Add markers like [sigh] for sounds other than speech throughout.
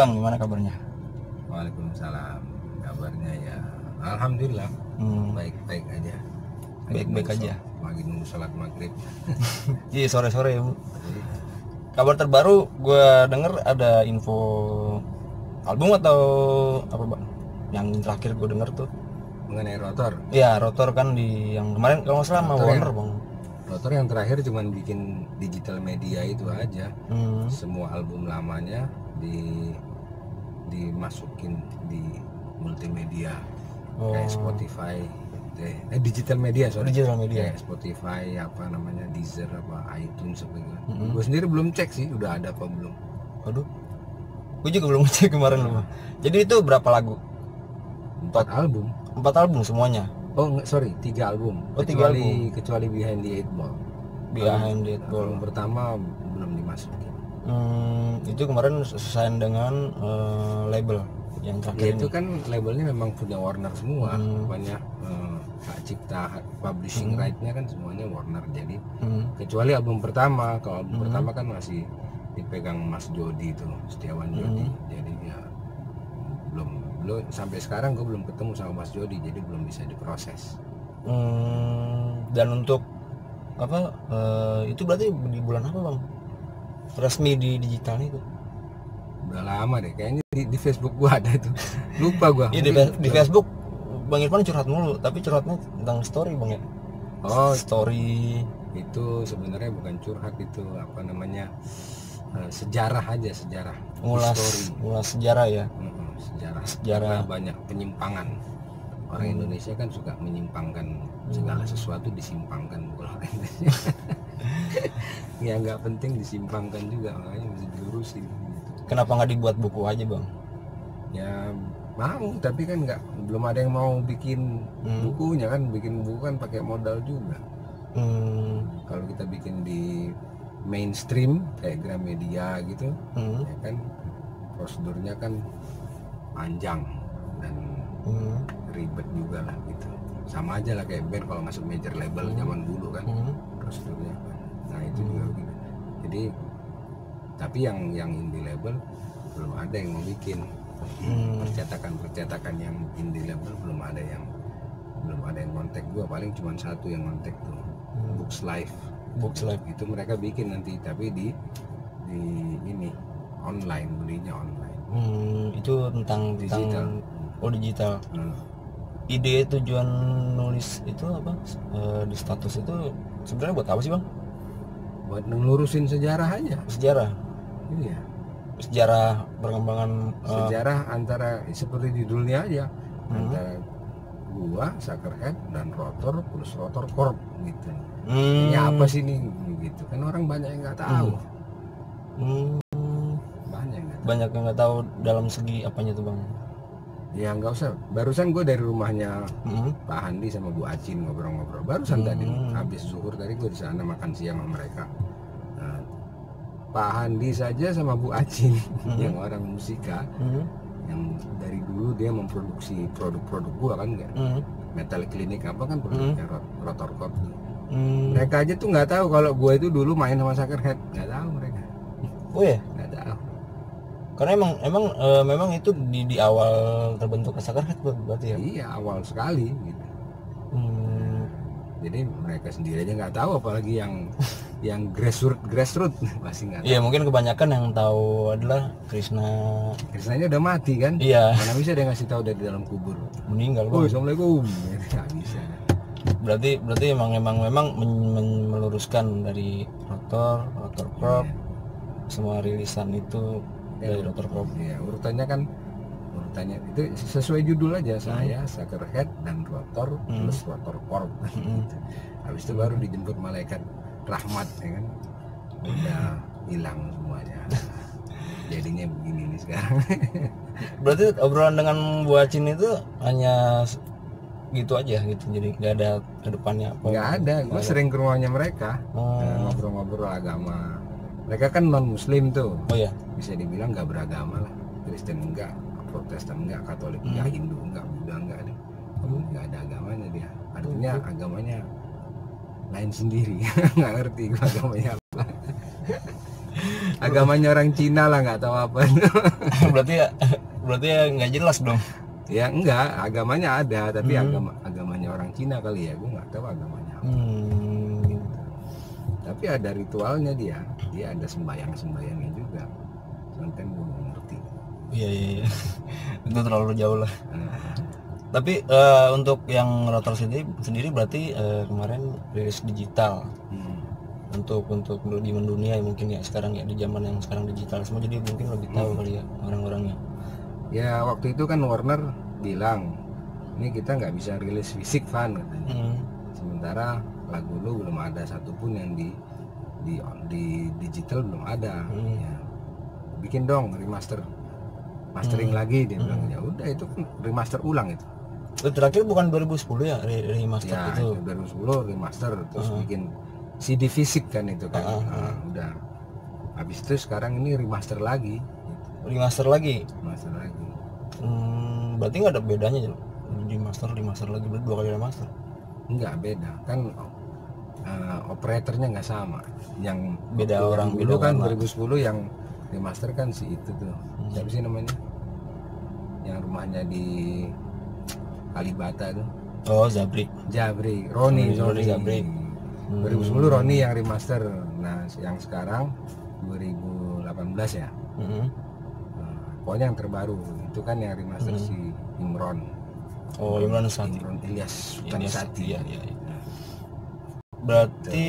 bang, gimana kabarnya? Waalaikumsalam. Kabarnya ya, alhamdulillah Hmm, baik-baik aja. Lagi Baik-baik aja. Lagi nunggu sholat maghrib. [laughs] Iya sore-sore ya. Bu. Jadi, Kabar terbaru, gue denger ada info album atau apa bang? Yang terakhir gue denger tuh, mengenai rotor, ya rotor kan di yang kemarin kalau nggak salah sama? Warner bang. rotor yang terakhir cuman bikin digital media itu aja. Hmm, Semua album lamanya di dimasukin di multimedia oh, kayak Spotify, eh, digital media sorry. digital media. kayak Spotify apa namanya Deezer apa iTunes apa gitu. Mm-mm. Gue sendiri belum cek sih udah ada apa belum. Waduh, gue juga belum [laughs] ngecek kemarin loh. Jadi itu berapa lagu? Empat album. Empat album semuanya. Oh enggak, sorry tiga album. Oh, tiga kecuali kecuali Behind the Eight Ball. Behind It Album Ball. pertama belum dimasukin. Hmm, itu kemarin sign dengan eh, label yang Ya terakhir itu ini. kan labelnya memang punya Warner semua. Hmm. Banyak eh, hak cipta, hak publishing Hmm. right-nya kan semuanya Warner. Jadi Hmm, kecuali album pertama, kalau album Hmm. pertama kan masih dipegang Mas Jody itu, Setiawan Jody. Hmm. Jadi ya belum belum sampai sekarang gue belum ketemu sama Mas Jody, jadi belum bisa diproses. hmm, dan untuk apa? eh, itu berarti di bulan apa bang? Resmi di digital itu? Udah lama deh, kayaknya di, di Facebook gua ada tuh. Lupa gua. Iya di, di Facebook Bang Irfan curhat mulu, tapi curhatnya tentang story bang ya. Oh, Story. itu sebenarnya bukan curhat itu apa namanya eh, sejarah aja sejarah Ngulas, History. ngulas sejarah ya. Sejarah Sejarah. Karena banyak penyimpangan orang Hmm. Indonesia kan suka menyimpangkan segala sesuatu disimpangkan orang Indonesia [laughs] ya nggak penting disimpangkan juga makanya mesti dilurusin gitu. Kenapa nggak dibuat buku aja bang? ya mau tapi kan nggak belum ada yang mau bikin Hmm. bukunya kan bikin buku kan pakai modal juga Hmm, kalau kita bikin di mainstream kayak Gramedia gitu hmm, ya kan prosedurnya kan panjang dan hmm, ribet juga lah gitu sama aja lah kayak band kalau masuk major label Hmm. zaman dulu kan hmm. prosedurnya itu juga gitu jadi tapi yang yang indie label belum ada yang mau bikin Hmm. percetakan percetakan yang indie label belum ada yang belum ada yang kontak gua paling cuma satu yang kontak tuh Hmm. Books Live Books Live. itu mereka bikin nanti tapi di di ini online belinya online Hmm, itu tentang digital tentang oh digital. Hmm. Ide tujuan nulis itu apa? Eh, di status itu sebenarnya buat apa sih bang? Buat ngelurusin sejarah aja. Sejarah, iya. Sejarah perkembangan. eh, sejarah antara seperti di dunia aja. Hmm. antara gua Suckerhead dan rotor plus rotor corp gitu. Hmm, ini apa sih nih gitu. Kan orang banyak yang nggak tahu. Hmm, banyak yang nggak tahu. banyak yang nggak tahu dalam segi apanya tuh bang? Ya nggak usah. Barusan gue dari rumahnya Hmm, Pak Handi sama Bu Acin ngobrol-ngobrol. Barusan tadi Hmm. habis zuhur tadi gue di sana makan siang sama mereka. Nah, Pak Handi saja sama Bu Acin Hmm. yang orang musika. Hmm, yang dari dulu dia memproduksi produk-produk gua kan nggak? Hmm, metal klinik apa kan produknya rot- rotor tuh. hmm. mereka aja tuh nggak tahu kalau gua itu dulu main sama Suckerhead nggak tahu mereka. Oh ya, karena emang emang eh, memang itu di di awal terbentuk Suckerhead berarti ya. iya awal sekali gitu Hmm, jadi mereka sendiri aja nggak tahu apalagi yang [laughs] yang grassroots grassroots pasti nggak Iya mungkin kebanyakan yang tahu adalah Krishna. Krisnanya udah mati kan Iya mana bisa dia ngasih tahu dari dalam kubur meninggal oh bang. assalamualaikum [laughs] nggak bisa Berarti berarti emang emang memang men- men- meluruskan dari rotor, rotor crop, Iya. semua rilisan itu dari rotor crop. ya urutannya kan urutannya itu sesuai judul aja saya Suckerhead dan rotor Hmm. plus rotor corp Hmm. [laughs] gitu. habis itu baru dijemput malaikat rahmat ya kan? Udah hilang semuanya. [laughs] Jadinya begini nih sekarang. [laughs] Berarti obrolan dengan Bu Acin itu hanya gitu aja gitu. Jadi nggak ada ke depannya nggak ada. Gue sering ke rumahnya mereka. Eh, ngobrol-ngobrol agama mereka kan non muslim tuh. Oh ya. bisa dibilang nggak beragama lah. Kristen enggak Protestan enggak Katolik Hmm. enggak Hindu enggak Buddha enggak deh nggak ada agamanya dia. Artinya agamanya lain sendiri. [laughs] Nggak ngerti agamanya apa. [laughs] Agamanya orang Cina lah nggak tahu apa. [laughs] Berarti ya berarti ya nggak jelas dong. Ya enggak agamanya ada tapi Hmm. agama agamanya orang Cina kali ya. Gue nggak tahu agamanya apa. hmm. Tapi ada ritualnya dia. Dia ada sembahyang sembahyangnya juga. Cuman kan gue nggak ngerti. Iya iya iya. [laughs] Itu terlalu jauh lah. Tapi eh, untuk yang rotor sendiri sendiri berarti eh, kemarin rilis digital. Hmm. untuk untuk lebih mendunia mungkin ya sekarang ya di zaman yang sekarang digital semua jadi mungkin lebih tahu kali ya orang-orangnya. Ya waktu itu kan Warner bilang ini kita nggak bisa rilis fisik fan katanya. Hmm. sementara lagu lu belum ada satupun yang di di di digital belum ada Hmm. ya. bikin dong remaster mastering Hmm. lagi dia Hmm. bilang ya udah itu kan remaster ulang itu terakhir bukan 2010 ya re- remaster ya itu itu 2010 remaster terus Hmm. bikin CD fisik kan itu kan ah, Nah, udah habis itu sekarang ini remaster lagi gitu. remaster lagi remaster lagi hmm, berarti nggak ada bedanya ya remaster remaster lagi berarti dua kali remaster enggak beda kan eh, operatornya nggak sama yang Beda orang, dulu kan warna. 2010 yang remaster kan si itu tuh Hmm. siapa sih namanya yang rumahnya di Kalibata tuh oh Zabrik Jabri Roni Roni Jabri. Hmm. 2010 Roni yang remaster nah yang sekarang 2018 ya Hmm. Nah, pokoknya yang terbaru itu kan yang remaster Hmm. si Imron oh Imran Sati Imron Ilyas Sultan Sati iya, iya, iya. Berarti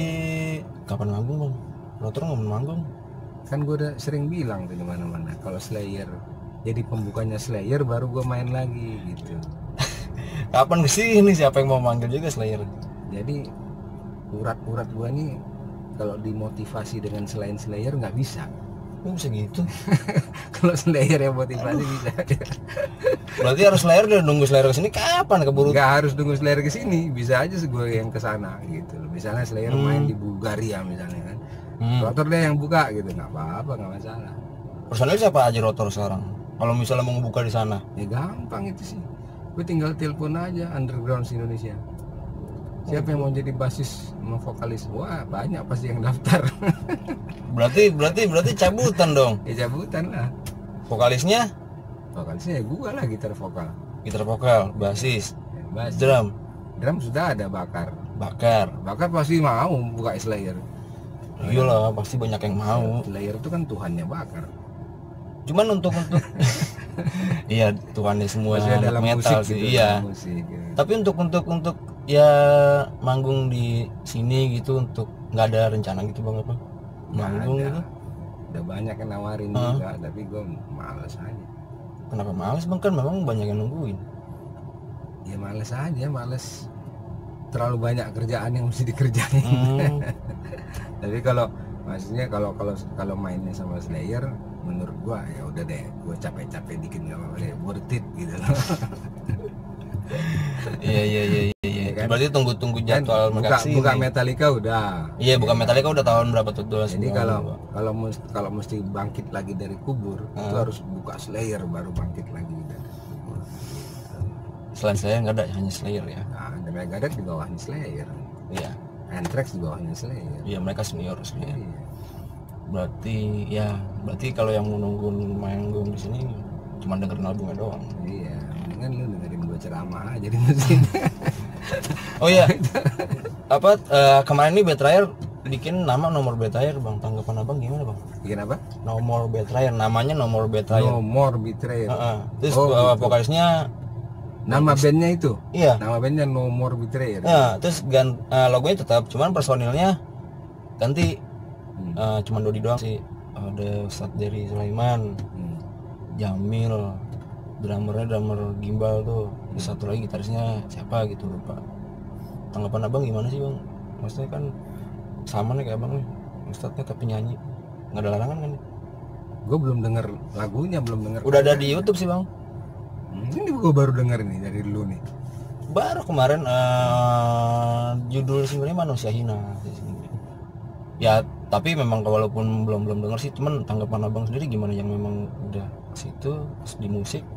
kapan manggung bang? Rotor nggak mau manggung? Kan gue udah sering bilang tuh di mana-mana kalau Slayer jadi pembukanya Slayer baru gue main lagi gitu. [laughs] Kapan ke sini siapa yang mau manggil juga Slayer? Jadi urat-urat gue nih kalau dimotivasi dengan selain Slayer nggak bisa Kok bisa gitu. [laughs] Kalau Slayer yang motivasi bisa berarti harus Slayer udah nunggu Slayer ke sini kapan? Keburu? Nggak harus tunggu Slayer ke sini bisa aja gue yang ke sana gitu. Loh. misalnya Slayer Hmm. main di Bulgaria misalnya kan. Hmm. Rotor dia yang buka gitu nggak apa-apa nggak masalah. Personil siapa aja rotor sekarang? Kalau misalnya mau buka di sana? Ya gampang itu sih. Gue tinggal telepon aja underground Indonesia siapa yang mau jadi basis sama vokalis? Wah banyak pasti yang daftar. [laughs] Berarti berarti berarti cabutan dong. Ya cabutan lah. Vokalisnya? Vokalisnya ya gue lah gitar vokal. Gitar vokal basis Ya, bass. drum. Drum sudah ada bakar. Bakar. Bakar pasti mau buka Slayer. Iyalah pasti banyak yang mau. Slayer itu kan Tuhannya bakar. Cuman untuk untuk [laughs] iya tuhannya semua Maksudnya dalam metal musik sih gitu iya. musik, gitu. tapi untuk untuk untuk ya manggung di sini gitu untuk nggak ada rencana gitu bang apa? Manggung ada. gitu? Udah banyak yang nawarin Ah. juga tapi gue males aja. Kenapa males bang? Kan memang banyak yang nungguin. Ya males aja males. Terlalu banyak kerjaan yang mesti dikerjain. Hmm, [laughs] tapi kalau maksudnya kalau kalau kalau mainnya sama Slayer menurut gua ya udah deh gua capek-capek dikit nggak apa-apa deh worth it gitu. loh [laughs] iya iya iya iya iya. Iya kan? berarti tunggu tunggu jadwal Kan mereka buka, ke sini. buka Metallica udah iya bukan Metallica udah tahun berapa tuh dua jadi kalau kalau mus- kalau mesti bangkit lagi dari kubur itu Ah. harus buka Slayer baru bangkit lagi dari kubur selain saya nggak ada hanya Slayer ya nah ada Megadeth di bawahnya Slayer iya Anthrax di bawahnya Slayer iya mereka senior Slayer Iya. berarti ya berarti kalau yang mau nunggu manggung di sini cuma dengerin albumnya doang iya mendingan lu dengerin ceramah aja di mesin [laughs] oh iya. Apa eh, kemarin ini Betrayer bikin nama nomor Betrayer bang. Tanggapan abang gimana bang? Bikin apa? Nomor Betrayer namanya nomor Betrayer No More Betrayal Heeh. terus Oh, eh, gitu. vokalisnya nama bandnya itu? Iya. Nama bandnya No More Betrayal ya terus gan, eh, logonya tetap cuman personilnya ganti. Hmm. Eh, cuman Dodi doang sih. Ada Ustadz Dery Sulaiman Hmm. Jamil drummernya drummer gimbal tuh satu lagi gitarisnya siapa gitu lupa. Tanggapan abang gimana sih bang? Maksudnya kan sama nih kayak abang nih. Ustadznya tapi nyanyi. Nggak ada larangan kan gue belum denger lagunya belum denger udah ada di YouTube sih bang. Hmm, ini gue baru denger nih dari dulu nih. Baru kemarin eh, judul singlenya manusia hina. Ya tapi memang walaupun belum belum dengar sih cuman tanggapan abang sendiri gimana yang memang udah situ di musik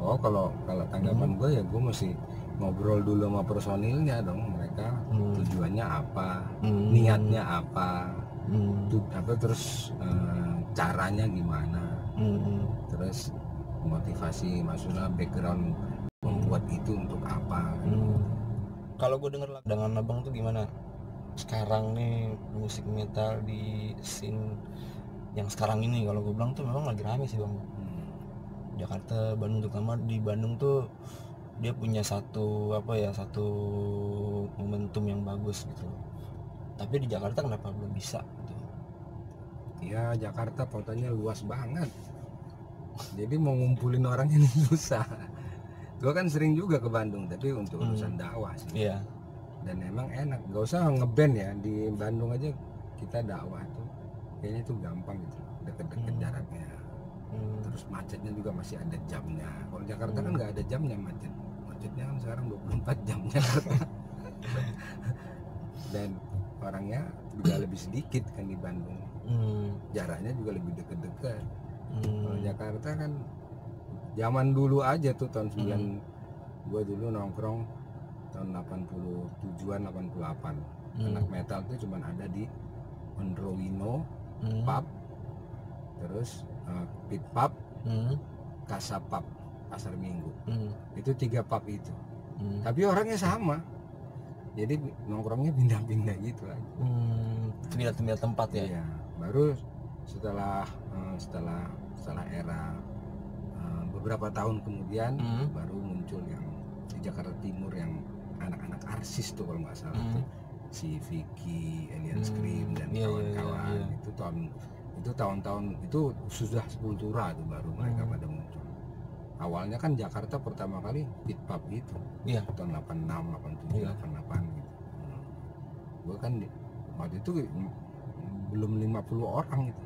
oh kalau kalau tanggapan gue ya gue mesti ngobrol dulu sama personilnya dong mereka Hmm. tujuannya apa Hmm. niatnya apa Hmm. Tuh, apa terus eh, caranya gimana Hmm. terus motivasi maksudnya background membuat itu untuk apa Hmm. Kalau gue denger dengan abang tuh gimana? Sekarang nih musik metal di scene yang sekarang ini kalau gue bilang tuh memang lagi rame sih bang. Hmm. Jakarta, Bandung terutama di Bandung tuh dia punya satu apa ya satu momentum yang bagus gitu. Tapi di Jakarta kenapa belum bisa? Gitu. ya Jakarta kotanya luas banget jadi mau ngumpulin orang ini [laughs] susah gue kan sering juga ke Bandung tapi untuk Hmm. urusan dakwah sih Iya. dan emang enak gak usah ngeband ya di Bandung aja kita dakwah tuh kayaknya tuh gampang gitu deket-deket Hmm. Hmm. Terus macetnya juga masih ada jamnya kalau Jakarta kan Hmm. nggak ada jamnya macet macetnya kan sekarang 24 [laughs] jam Jakarta dan orangnya juga lebih sedikit kan di Bandung Hmm. jaraknya juga lebih deket-deket Hmm. kalau Jakarta kan zaman dulu aja tuh tahun 9 Hmm. gua dulu nongkrong tahun 87-an 88 Hmm. anak metal tuh cuman ada di Monrowino Hmm. pub terus uh, pit pub Hmm. Casa Pub Pasar Minggu Hmm. itu tiga pub itu Hmm. tapi orangnya sama jadi nongkrongnya pindah-pindah gitu aja Hmm. Pindah-pindah tempat ya. Iya. baru setelah eh, setelah setelah era eh, beberapa tahun kemudian Hmm. baru muncul yang di Jakarta Timur yang anak-anak arsis tuh kalau nggak salah Hmm. tuh si Vicky, Alien Hmm, Scream dan iya, iya, kawan-kawan iya, iya. itu tahun itu tahun-tahun itu sudah Sepultura tuh baru mereka Hmm. pada muncul awalnya kan Jakarta pertama kali pit pub itu Iya. tahun 86, 87, Iya. 88 gitu Hmm. gue kan di- waktu itu belum 50 orang itu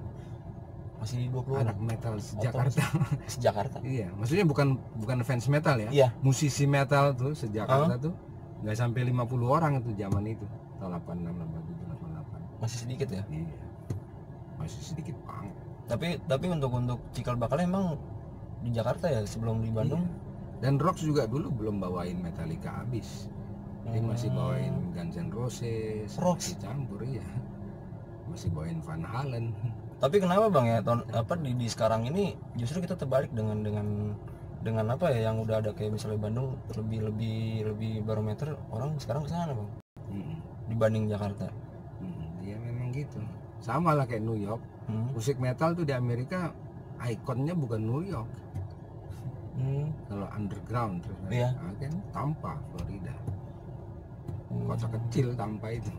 Masih 20 anak orang. metal sejakarta Sejakarta. [laughs] iya maksudnya bukan bukan fans metal ya Iya. musisi metal tuh sejakarta tuh nggak sampai 50 orang itu zaman itu tahun 86 87 88 Masih sedikit ya. iya masih sedikit banget Tapi tapi untuk untuk cikal bakalnya emang di Jakarta ya sebelum di Bandung. Iya. dan Rox juga dulu belum bawain Metallica habis dia masih Hmm. bawain Guns N' Roses masih campur ya masih bawain Van Halen Tapi kenapa bang ya tahun apa di, di sekarang ini justru kita terbalik dengan dengan dengan apa ya yang udah ada kayak misalnya Bandung lebih lebih lebih barometer orang sekarang ke sana bang dibanding Jakarta. Mm-mm. dia memang gitu sama lah kayak New York Hmm. musik metal tuh di Amerika ikonnya bukan New York Hmm. kalau underground terus Iya. ah, kan Tampa Florida Hmm. kota kecil Tampa itu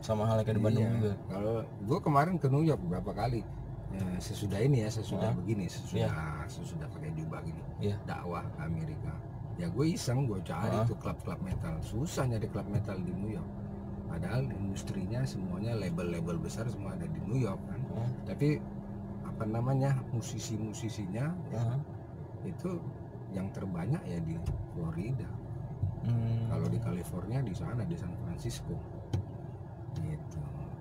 Sama halnya kayak di Bandung Iya. juga. kalau gue kemarin ke New York berapa kali Ya, sesudah ini ya sesudah Ah. begini sesudah sesudah pakai jubah gini Iya. dakwah Amerika ya gue iseng gue cari Ah. tuh klub-klub metal susah nyari klub metal di New York padahal industrinya semuanya label-label besar semua ada di New York kan Ah. tapi apa namanya musisi-musisinya ya, Ah. itu yang terbanyak ya di Florida Hmm. kalau di California di sana di San Francisco gitu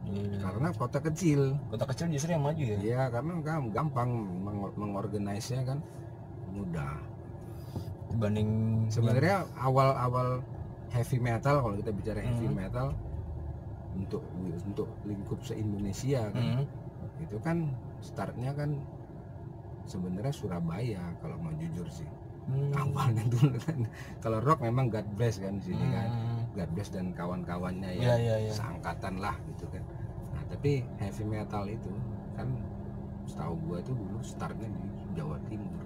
Iya. karena kota kecil Kota kecil justru yang maju ya. ya karena kan gampang meng- mengorganisnya kan mudah Dibanding sebenarnya awal-awal heavy metal kalau kita bicara heavy Hmm. metal untuk untuk lingkup se Indonesia kan Hmm. itu kan startnya kan sebenarnya Surabaya kalau mau jujur sih Hmm. awalnya dulu [laughs] kan kalau rock memang God bless kan di sini kan Hmm. God bless dan kawan-kawannya ya iya, iya. seangkatan lah gitu kan nah tapi heavy metal itu kan setahu gua tuh dulu startnya di Jawa Timur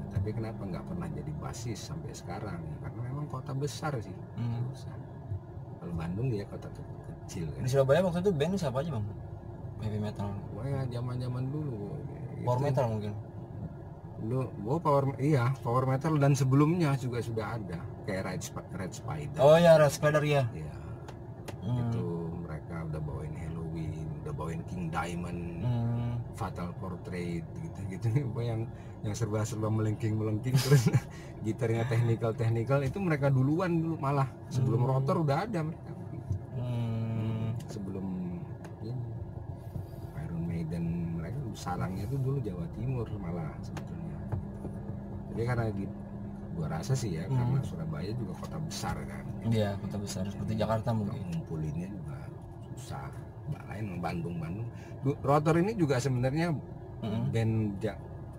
Nah, tapi kenapa nggak pernah jadi basis sampai sekarang ya karena memang kota besar sih Hmm. Besar. Kalau Bandung dia kota ke- kecil kan Di Surabaya waktu itu band siapa aja bang? Heavy metal, Wah ya zaman-zaman dulu power Itu metal mungkin. dulu gua power iya power metal dan sebelumnya juga sudah ada kayak Red, Sp- Red Spider Oh ya, Red Spider ya. ya Hmm. itu mereka udah bawain Halloween udah bawain King Diamond Hmm. Fatal Portrait gitu-gitu [laughs] yang yang serba-serba melengking-melengking terus [laughs] gitarnya teknikal-teknikal itu mereka duluan dulu malah sebelum Hmm. rotor udah ada mereka Hmm. sebelum ini, Iron Maiden mereka sarangnya itu dulu Jawa Timur malah sebetulnya jadi karena gitu gua rasa sih ya Hmm. karena Surabaya juga kota besar kan Iya, kota besar seperti Jakarta mungkin. ngumpulinnya juga susah lain Bandung Bandung Du- Rotor ini juga sebenarnya Mm-mm. band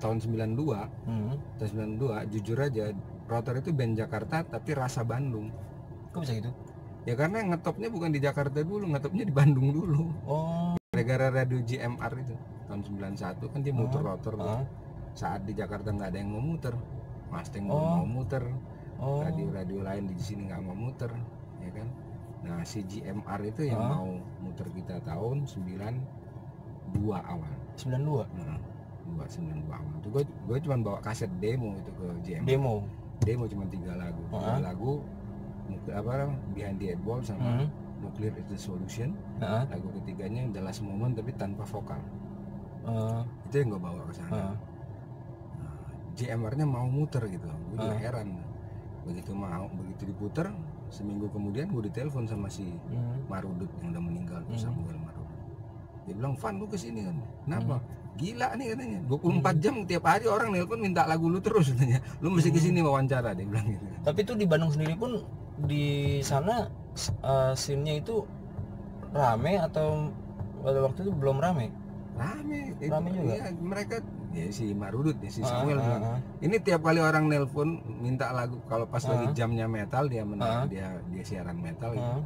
tahun 92 Mm-mm. tahun 92 jujur aja Rotor itu band Jakarta tapi rasa Bandung kok bisa gitu ya karena ngetopnya bukan di Jakarta dulu ngetopnya di Bandung dulu oh gara-gara radio GMR itu tahun 91 kan dia muter Oh. rotor tuh. ah. saat di Jakarta nggak ada yang mau muter Mustang Oh. mau muter oh radio-radio lain di sini nggak mau muter ya kan nah si GMR itu yang Ah. mau muter kita tahun 92 awal 92 Nah, sembilan dua awal itu gue gue cuma bawa kaset demo itu ke GMR demo demo cuma tiga lagu tiga Ah. lagu Nuk- apa Behind the Eight Ball sama Mm. Nuclear is the Solution Ah. lagu ketiganya The Last Moment tapi tanpa vokal Eh, itu yang gue bawa ke sana ah. Nah, JMR-nya mau muter gitu gue juga Ah. heran begitu mau begitu diputer seminggu kemudian gue ditelepon sama si Mm. Marudut yang udah meninggal tuh, Hmm. Samuel Marudut dia bilang Van lu ke sini kan kenapa Hmm. Gila nih katanya 24 jam tiap hari orang nelpon minta lagu lu terus katanya lu mesti Hmm. ke sini wawancara dia bilang gitu tapi itu di Bandung sendiri pun di sana uh, scene-nya itu rame atau pada waktu itu belum rame rame itu, Rame juga? iya, mereka ya si Marudut ya si Ah, Samuel ah, bilang ah. ini tiap kali orang nelpon minta lagu kalau pas Ah. lagi jamnya metal dia men- Ah. dia dia siaran metal gitu. Ah.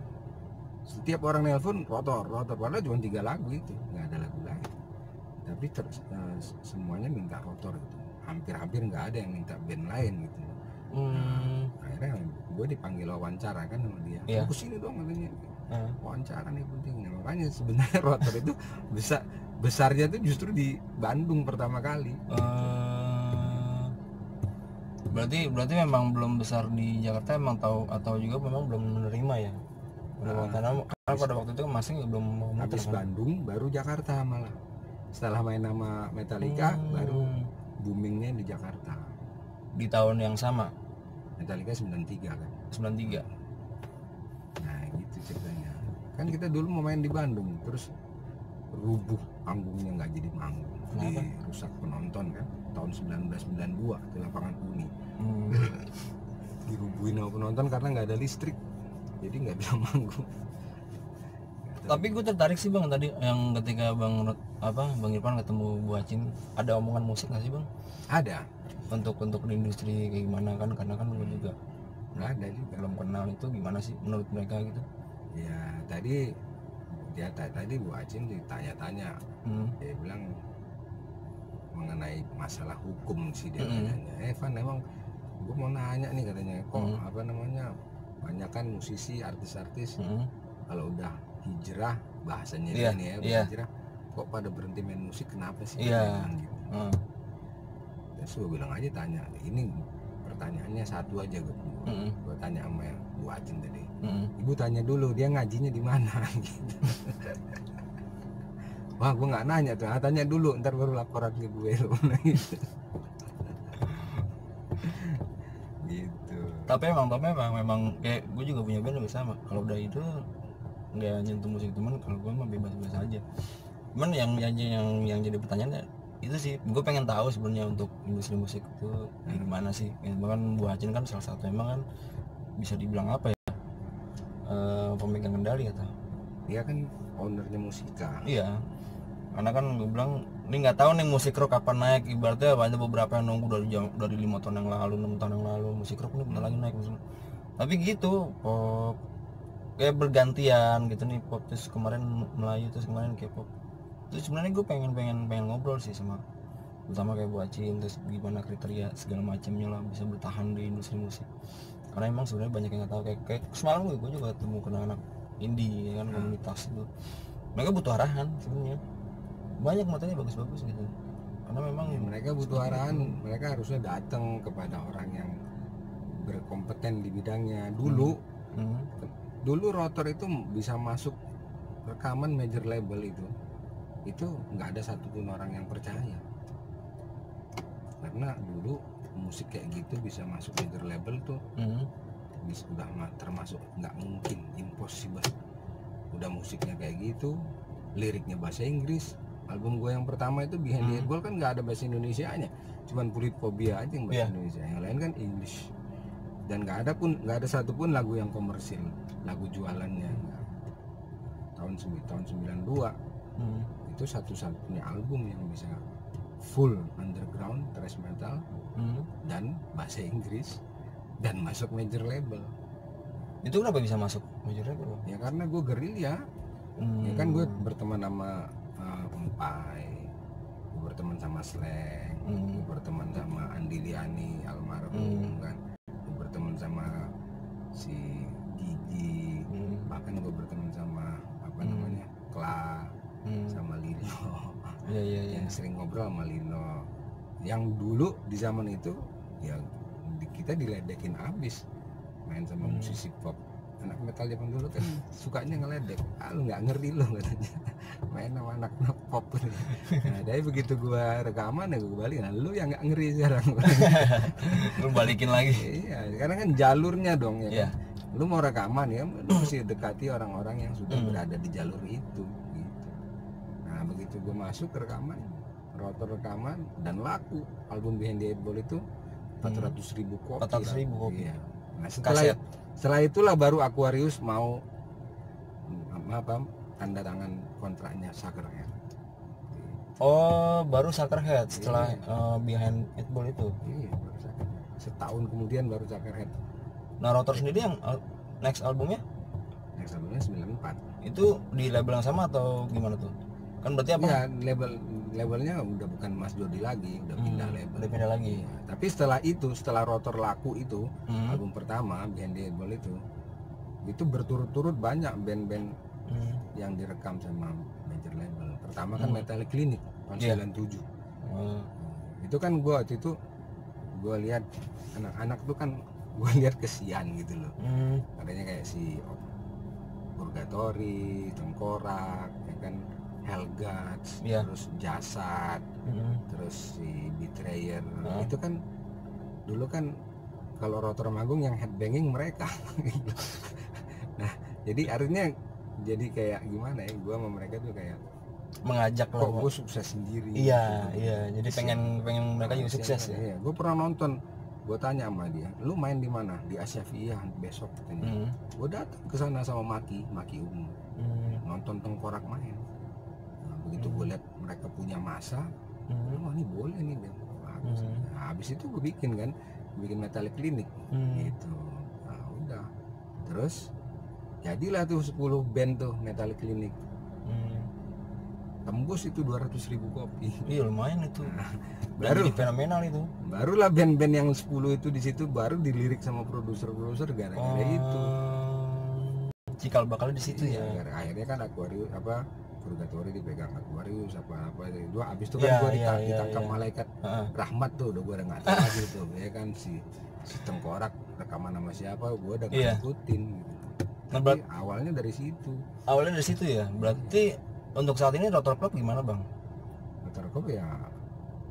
setiap orang nelpon rotor rotor padahal cuma tiga lagu itu nggak ada lagu lain tapi ter- eh, semuanya minta rotor gitu hampir-hampir nggak ada yang minta band lain gitu Hmm. akhirnya gue dipanggil wawancara kan sama dia Iya. "Lu ke sini dong katanya Ah. wawancara nih penting Nah, makanya sebenarnya [laughs] rotor itu besar besarnya tuh justru di Bandung pertama kali Eh, berarti berarti memang belum besar di Jakarta emang tahu atau juga memang belum menerima ya Ah, Pada- karena karena pada waktu itu kan masih belum mau habis? Bandung baru Jakarta malah setelah main nama Metallica Hmm. baru boomingnya di Jakarta. Di tahun yang sama? Metallica 93 kan? 93 Nah gitu ceritanya. Kan kita dulu mau main di Bandung Terus rubuh panggungnya nggak jadi manggung. Kenapa? Dirusak penonton kan? Tahun 1992 di lapangan Uni. Hmm. [laughs] Dirubuhin sama penonton karena nggak ada listrik. Jadi nggak bisa manggung tapi gue tertarik sih bang tadi yang ketika bang apa bang Irfan ketemu Bu Acin ada omongan musik nggak sih bang? Ada. Untuk untuk di industri kayak gimana kan karena kan gue juga nggak ada juga belum kenal itu gimana sih menurut mereka gitu? Ya tadi dia ta- tadi Bu Acin ditanya-tanya. Hmm. Dia bilang mengenai masalah hukum sih dia Mm-mm. tanya. Evan emang gue mau nanya nih katanya. Kok Mm. apa namanya banyak kan musisi artis-artis. Hmm. kalau udah hijrah bahasanya dia nih ya udah iya. hijrah kok pada berhenti main musik kenapa sih Iya. Bilang gitu. Hmm. terus gue bilang aja tanya ini pertanyaannya satu aja gue Hmm. gue tanya sama yang Bu Acin tadi Hmm. ibu tanya dulu dia ngajinya di mana [laughs] gitu. wah gue nggak nanya tuh ah, tanya dulu ntar baru laporan ke gue [laughs] lu gitu gitu tapi emang tapi emang memang kayak gue juga punya band juga sama kalau udah itu nggak nyentuh musik. Teman kalau gue mah bebas bebas aja. Cuman yang yang yang, yang jadi pertanyaannya itu sih. Gue pengen tahu sebenarnya untuk industri musik itu kayak gimana sih. Ya, bahkan Bu Hacin kan salah satu emang kan bisa dibilang apa ya eh, pemegang kendali atau dia kan ownernya musika. Iya. Karena kan gue bilang ini nggak tahu nih musik rock kapan naik. Ibaratnya ada beberapa yang nunggu dari jam- dari lima tahun yang lalu enam tahun yang lalu. Musik rock ini bentar lagi naik misalnya. tapi gitu pop kayak bergantian gitu nih pop terus kemarin Melayu terus kemarin K-pop. Terus sebenarnya gue pengen pengen pengen ngobrol sih sama terutama kayak Bu Acin terus gimana kriteria segala macamnya lah bisa bertahan di industri musik. Karena emang sebenarnya banyak yang nggak tahu kayak, kayak semalam gue juga ketemu kena anak indie ya kan Hmm. komunitas itu. Mereka butuh arahan sebenarnya. Banyak matanya bagus-bagus gitu. Karena memang Ya, mereka butuh arahan mereka harusnya datang kepada orang yang berkompeten di bidangnya. Dulu hmm, dulu rotor itu bisa masuk rekaman major label itu itu nggak ada satupun orang yang percaya. Karena dulu musik kayak gitu bisa masuk major label tuh. Hmm, bis- udah ma- termasuk nggak mungkin impossible. Udah musiknya kayak gitu liriknya bahasa Inggris. Album gue yang pertama itu Behind the Hmm. Eight Ball kan nggak ada bahasa Indonesia nya cuman kulit fobia aja yang bahasa Iya. Indonesia. Yang lain kan English dan nggak ada pun nggak ada satupun lagu yang komersil lagu jualannya nggak. tahun tahun 92 Hmm. itu satu-satunya album yang bisa full underground thrash metal Hmm. dan bahasa Inggris dan masuk major label Itu kenapa bisa masuk major label? Ya karena gue gerilya Hmm. ya kan gue berteman sama uh, Empai gue berteman sama Sleng Hmm. gue berteman sama Andi Liani almarhum Hmm. kan berteman sama si Gigi Hmm. bahkan gue berteman sama apa Hmm. namanya Kla Hmm. sama Lino Iya iya iya. yang sering ngobrol sama Lino yang dulu di zaman itu ya kita diledekin abis main sama Hmm. musisi pop anak metal zaman dulu kan sukanya ngeledek ah lu nggak ngerti lo katanya main sama anak anak pop nah dari begitu gua rekaman ya gua balik nah lu yang nggak ngeri sekarang [laughs] Lu balikin lagi. iya karena kan jalurnya dong ya Iya. kan? lu mau rekaman ya lu mesti dekati orang-orang yang sudah Hmm. berada di jalur itu gitu nah begitu gue masuk ke rekaman rotor rekaman dan laku album Behind the Eight Ball itu 400 ribu kopi 400 Hmm. ribu kopi. iya. nah setelah Kaset. Setelah itulah baru Aquarius mau apa tanda tangan kontraknya Suckerhead Oh, baru Suckerhead setelah Iya. eh, Behind It Ball itu. iya baru setahun kemudian baru Suckerhead Nah, Rotor sendiri yang al- next albumnya next albumnya 94 itu di label yang sama atau gimana tuh? Kan berarti apa? ya label labelnya udah bukan Mas Jody lagi udah pindah Hmm, label udah pindah lagi. Iya, tapi setelah itu setelah rotor laku itu Hmm. album pertama Behind the Ball itu itu berturut-turut banyak band-band Hmm. yang direkam sama major label pertama kan Hmm. Metallic Clinic tahun Iya. 97 Oh, itu kan gua waktu itu gua lihat anak-anak tuh kan [laughs] gua lihat kesian gitu loh hmm. adanya kayak si Purgatory, Tengkorak, ya kan Hellguts, Iya. terus Jasad, Hmm. terus si Betrayer Hah? itu kan dulu kan kalau rotor magung yang headbanging mereka [laughs] nah jadi artinya jadi kayak gimana ya gua sama mereka tuh kayak Mengajak kok gue sukses sendiri Iya, gitu. iya. Jadi pengen pengen mereka juga sukses ya. iya. gue pernah nonton gue tanya sama dia lu main di mana di Asia Via besok katanya Hmm. gue datang ke sana sama Maki Maki Ungu Hmm. nonton tengkorak main nah, begitu gue lihat mereka punya masa Hmm. wah ini boleh nih Ben bagus Hmm. nah, habis itu gue bikin kan bikin Metallic Clinic Hmm. gitu nah udah terus jadilah tuh 10 band tuh Metallic Clinic Hmm. tembus itu 200 ribu kopi Iya lumayan itu. baru Jadi fenomenal itu. barulah band-band yang 10 itu di situ baru dilirik sama produser-produser gara-gara itu Oh. Cikal bakal di situ Iya, ya. gara- akhirnya kan Aquarius apa Purgatory dipegang Aquarius apa apa itu dua abis itu kan Iya, gua iya, dita- iya, ditangkap iya. malaikat Heeh. rahmat tuh udah gua udah nggak tahu [laughs] lagi tuh ya kan si si tengkorak rekaman sama siapa gua udah Iya. ngikutin gitu. Nah, Tapi berat, awalnya dari situ awalnya dari situ ya. Berarti untuk saat ini Rotor Club gimana bang? Rotor Corp ya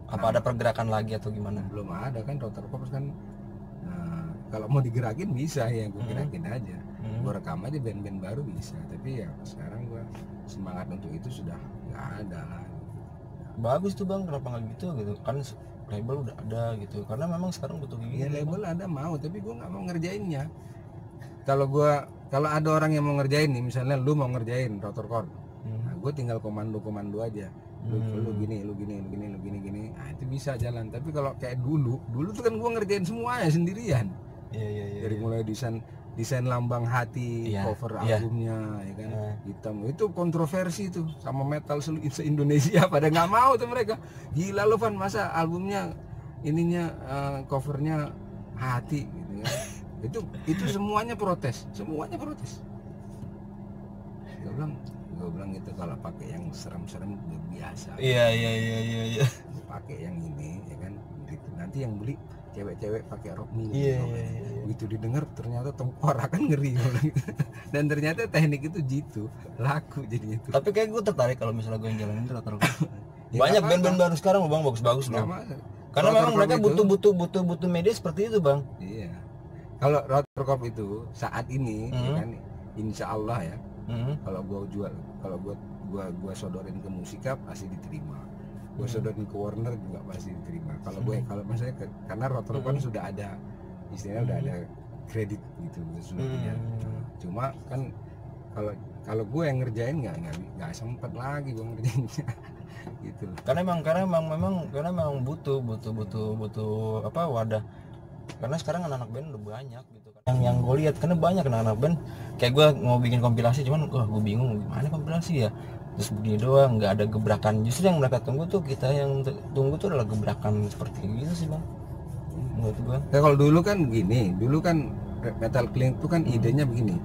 Apa ada pergerakan lagi atau gimana? belum ada kan Rotor Corp kan nah, kalau mau digerakin bisa ya gua Hmm. gerakin aja Hmm. gua rekam aja band-band baru bisa tapi ya sekarang semangat untuk itu sudah nggak ada lah Bagus tuh bang, kenapa nggak gitu gitu? Kan label udah ada gitu. Karena memang sekarang butuh kayak gini. label ada mau tapi gua nggak mau ngerjainnya kalau gua kalau ada orang yang mau ngerjain nih misalnya lu mau ngerjain rotor core Hmm. nah gue tinggal komando komando aja lu, Hmm. lu gini lu gini lu gini lu gini gini nah itu bisa jalan tapi kalau kayak dulu dulu tuh kan gua ngerjain semuanya sendirian Iya iya iya. dari iya. mulai desain desain lambang hati Iya, cover iya. albumnya ya kan? Nah, hitam. Itu kontroversi tuh sama metal se Indonesia. [laughs] Pada nggak mau tuh mereka. Gila lo Van masa albumnya ininya eh, covernya hati gitu ya [laughs] itu itu semuanya protes. Semuanya protes. Gue bilang gue bilang gitu kalau pakai yang serem-serem biasa. Iya iya iya iya iya. pakai yang ini ya kan? Gitu. nanti yang beli cewek-cewek pakai rok mini Iya iya bilang. iya. iya. begitu didengar ternyata tengkorak kan ngeri gitu. [laughs] dan ternyata teknik itu jitu laku jadinya itu Tapi kayak gue tertarik kalau misalnya gue yang jalanin itu Club. [laughs] Ya, Banyak band-band baru sekarang bang, bagus-bagus apa- Karena Rotor memang mereka itu- butuh butuh butuh butuh media seperti itu bang. iya kalau rotor Cup itu saat ini ya Hmm. kan insya Allah ya Hmm. kalau gua jual kalau gua gua gua sodorin ke musika pasti diterima Hmm. sodorin ke Warner juga pasti diterima kalau gue Hmm. kalau misalnya ke- karena rotor kan Hmm. sudah ada istilahnya udah Hmm. ada kredit gitu sudah punya Hmm. cuma kan kalau kalau gue yang ngerjain nggak nggak sempet lagi gue ngerjainnya [laughs] gitu karena emang karena emang memang karena memang butuh butuh butuh butuh apa wadah karena sekarang anak-anak band udah banyak gitu kan yang yang gue lihat karena banyak anak-anak band kayak gue mau bikin kompilasi cuman wah gue bingung gimana kompilasi ya terus begini doang nggak ada gebrakan justru yang mereka tunggu tuh kita yang tunggu tuh adalah gebrakan seperti gitu sih bang menurut gue Ya kalau dulu kan gini, dulu kan Metal Clean itu kan Hmm. idenya begini.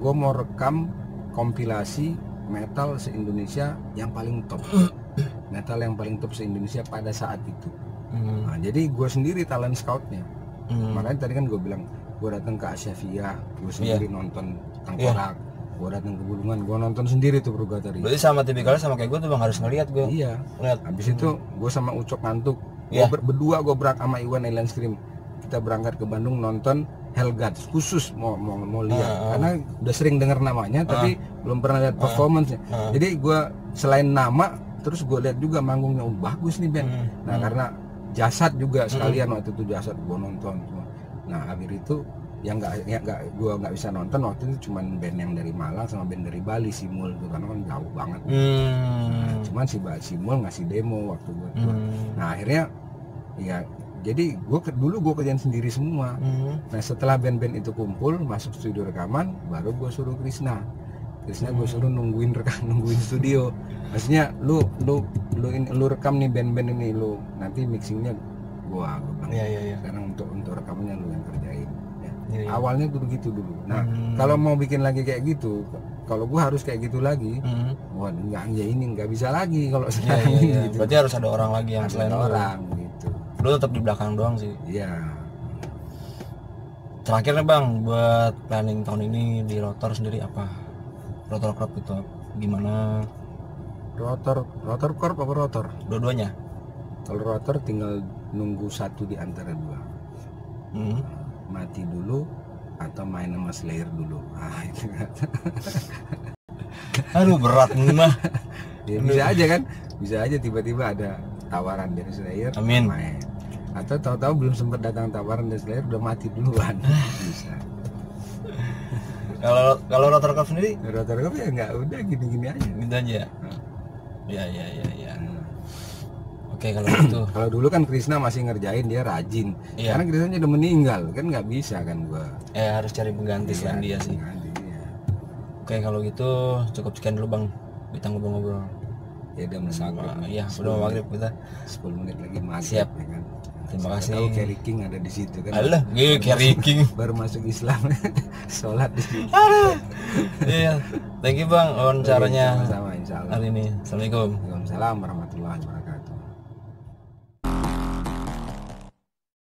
Gue mau rekam kompilasi metal se-Indonesia yang paling top. [clears throat] metal yang paling top se-Indonesia pada saat itu. hmm. Nah, jadi gue sendiri talent scoutnya. Hmm. Makanya tadi kan gue bilang, gue datang ke Asia Via, gue sendiri nonton Tengkorak, gue datang ke Bulungan, gue nonton sendiri tuh Purgatory. berarti sama tipikalnya sama kayak gue tuh bang harus ngeliat gue Iya. ngeliat Habis itu gue sama Ucok ngantuk. Gue Iya. ber- berdua gue berak sama Iwan Island Scream. Kita berangkat ke Bandung nonton Hellguts khusus mau mau mau lihat Ah, ah. karena udah sering dengar namanya tapi belum pernah lihat performance Ah. Jadi gue selain nama terus gue lihat juga manggungnya oh, bagus nih band. Hmm. Nah karena jasad juga sekalian waktu itu jasad gue nonton. Nah akhir itu yang nggak yang nggak gue nggak bisa nonton waktu itu cuman band yang dari Malang sama band dari Bali Simul tuh karena kan jauh banget. Hmm. Cuman si Simul ngasih demo waktu gue. Hmm. Nah akhirnya ya jadi gue dulu gue kerjain sendiri semua. Hmm. Nah setelah band-band itu kumpul masuk studio rekaman baru gue suruh Krisna. Krisna gue suruh nungguin rekam [laughs] nungguin studio. Maksudnya lu lu lu ini lu rekam nih band-band ini lu nanti mixingnya gua gua bilang. Iya iya iya. Sekarang untuk untuk rekamannya lu yang kerjain. Iya, iya. Awalnya dulu gitu dulu. Nah Hmm. kalau mau bikin lagi kayak gitu, kalau gua harus kayak gitu lagi, Hmm. wah nggak ya ini nggak bisa lagi kalau Iya, sekarang iya, ini iya. gitu. Berarti harus ada orang lagi yang Harus selain orang gitu. Lu tetap di belakang doang sih. Iya. Terakhir nih bang, buat planning tahun ini di rotor sendiri apa? Rotor crop itu gimana? Rotor rotor corp apa rotor? Dua-duanya? Kalau rotor tinggal nunggu satu di antara dua. Hmm. Mati dulu atau main sama Slayer dulu. [laughs] Ah itu kan. Aduh berat mah. [laughs] Ya, bisa aja kan? Bisa aja tiba-tiba ada tawaran dari Slayer Amin. main. Atau tahu-tahu belum sempat datang tawaran dari Slayer udah mati duluan. [laughs] bisa. Kalau kalau rotor crop sendiri Rotor corp ya nggak udah gini-gini aja. gitu aja. Hmm. Ya ya ya ya. Oke kalau gitu. [clears throat] Kalau dulu kan Krisna masih ngerjain dia rajin. Iya. Karena Krisna udah meninggal kan nggak bisa kan gua. Eh harus cari pengganti selain dia sih. Ganti dia. Oke kalau gitu cukup sekian dulu bang. Kita ngobrol-ngobrol. Ya udah Sama, maghrib. iya Sepuluh udah mau menit. maghrib kita. 10 menit lagi maghrib Siap. ya kan. Terima kasih. Tahu Kerry King ada di situ kan. Alah, gue carry king. [laughs] Baru masuk Islam. [laughs] Sholat di situ. Iya. Thank you bang wawancaranya Sama-sama insya Allah. hari ini. Assalamualaikum. Waalaikumsalam warahmatullahi wabarakatuh.